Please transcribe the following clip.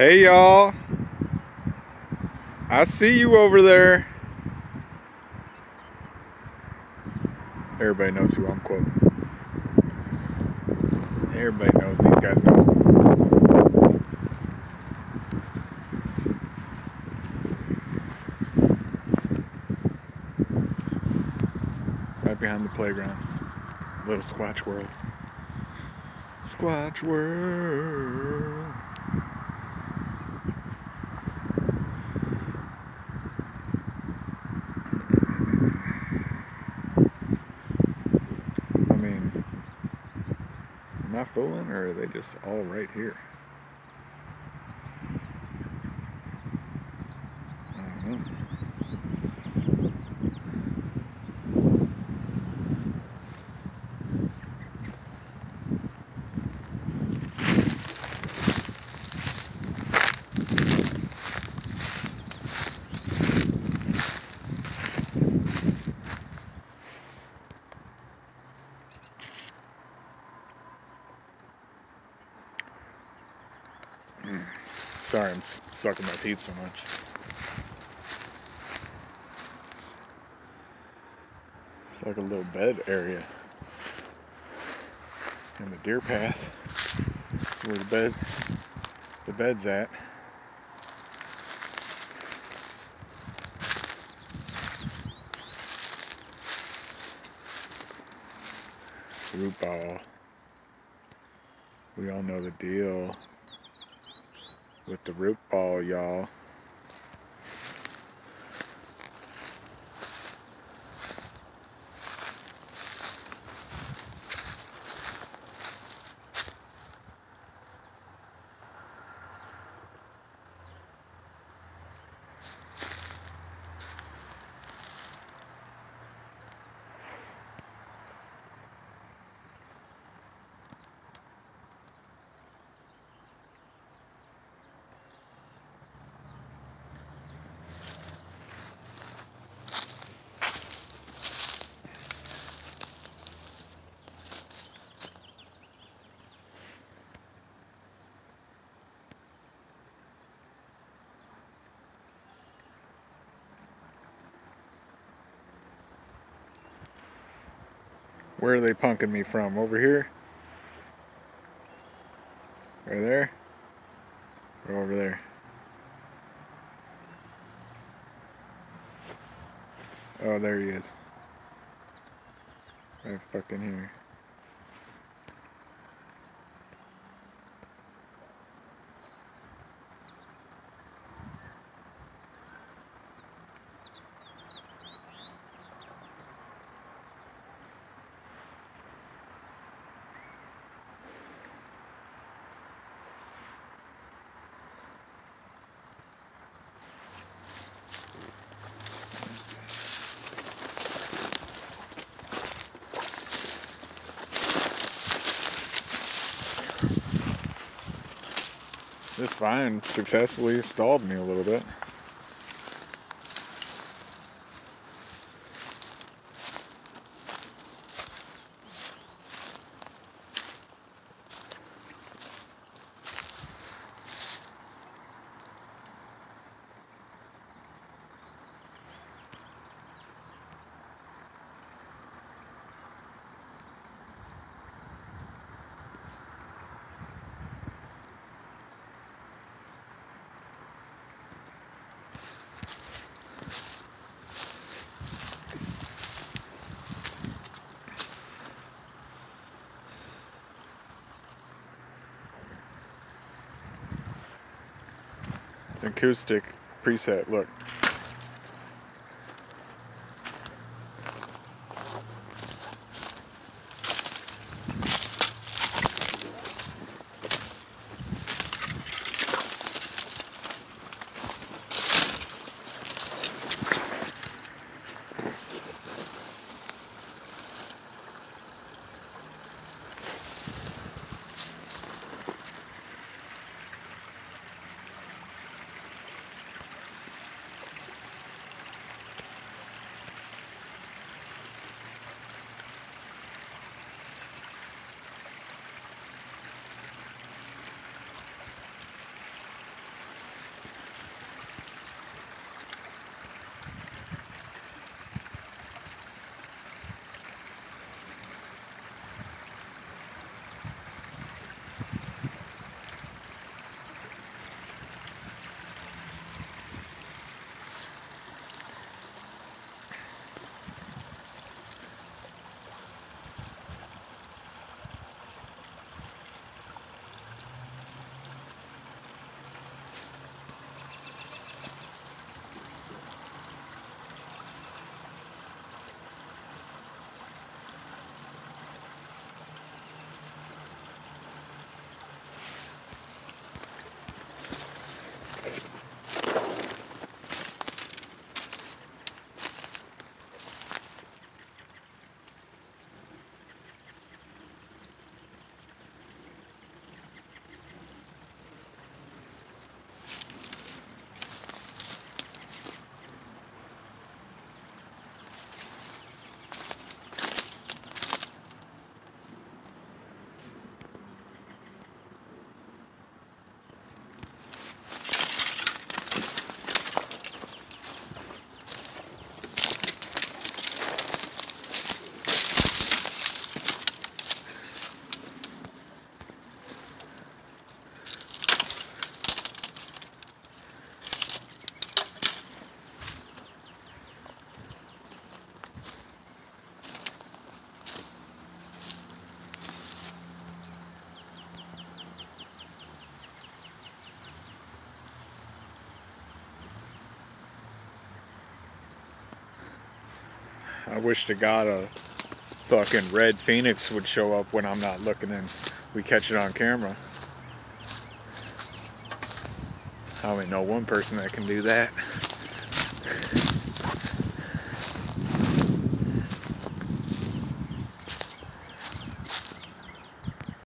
Hey y'all. I see you over there. Everybody knows who I'm quoting. Everybody knows these guys know. Right behind the playground. Little Squatch World. Squatch World. I mean, am I fooling or are they just all right here? I don't know. Sorry, I'm sucking my teeth so much. It's like a little bed area in the deer path. That's where the bed, the bed's at. Root ball. We all know the deal with the root ball, y'all. Where are they punking me from? Over here? Right there? Or over there? Oh, there he is. Right fucking here. This vine successfully stalled me a little bit. Acoustic preset. Look. I wish to God a fucking red phoenix would show up when I'm not looking and we catch it on camera. I only know one person that can do that.